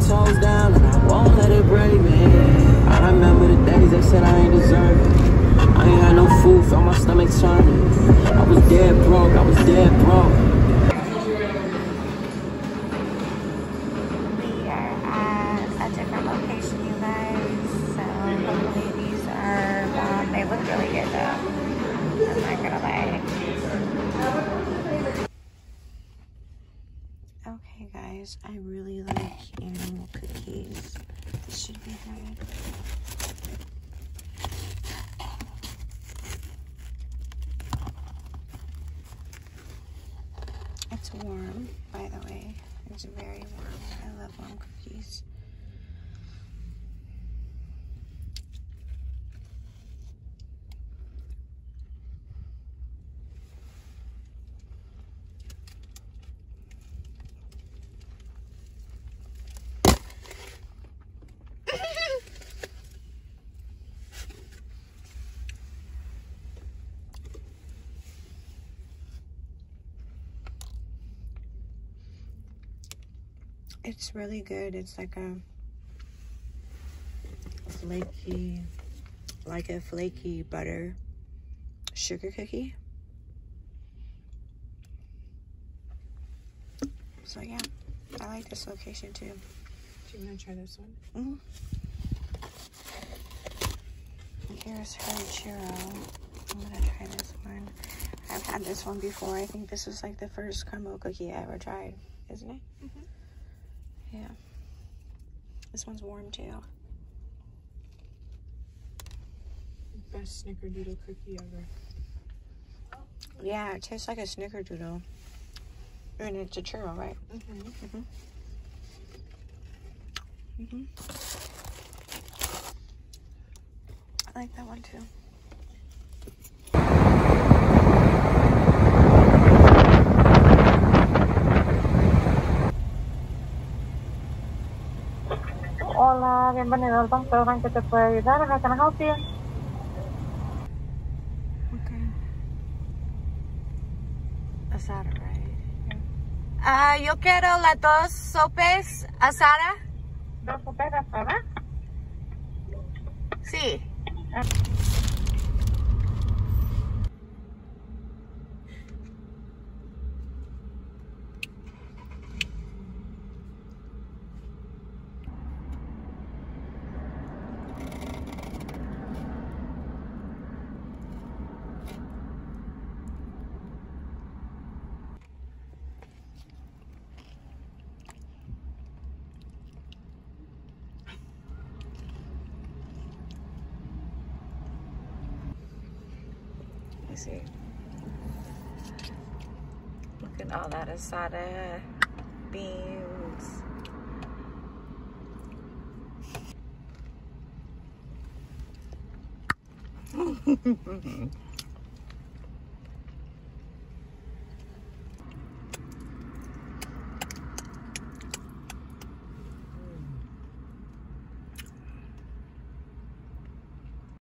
ten toes down and I won't let it break me. I remember the days they said I ain't deserve it. I ain't had no food, felt my stomach turning. I was dead broke, I was dead broke. Guys, I really like animal cookies. This should be good. It's warm, by the way. It's very warm. I love warm cookies. It's really good. It's like a flaky, like a flaky butter sugar cookie. So yeah, I like this location too. Do you want to try this one? Mm. Here's her churro. I'm gonna try this one. I've had this one before. I think this is like the first caramel cookie I ever tried, isn't it? Mhm. Yeah. This one's warm too. Best snickerdoodle cookie ever. Yeah, it tastes like a snickerdoodle. And it's a churro, right? Mm-hmm. Mm-hmm. I like that one too. Hola, bienvenido al banco. ¿En qué te puedo ayudar? How can I help you? Okay. Asada, right? Ah, yo quiero las dos sopes asada. ¿Dos soperas, verdad? Sí. Let see. Look at all that asada beans.